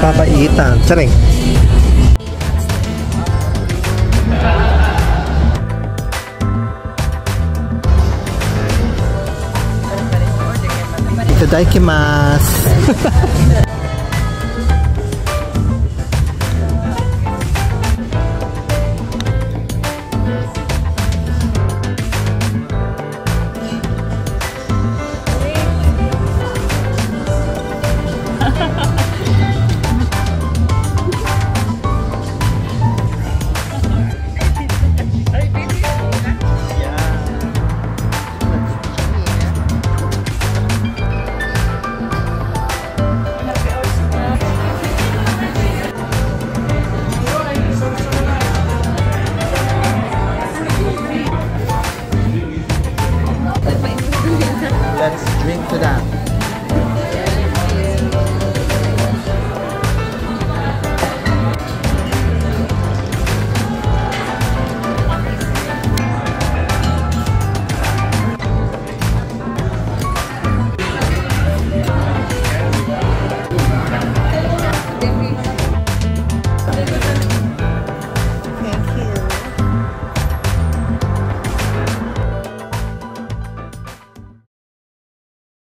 papaitan. Charing. Itadakimasu. Let's drink to that.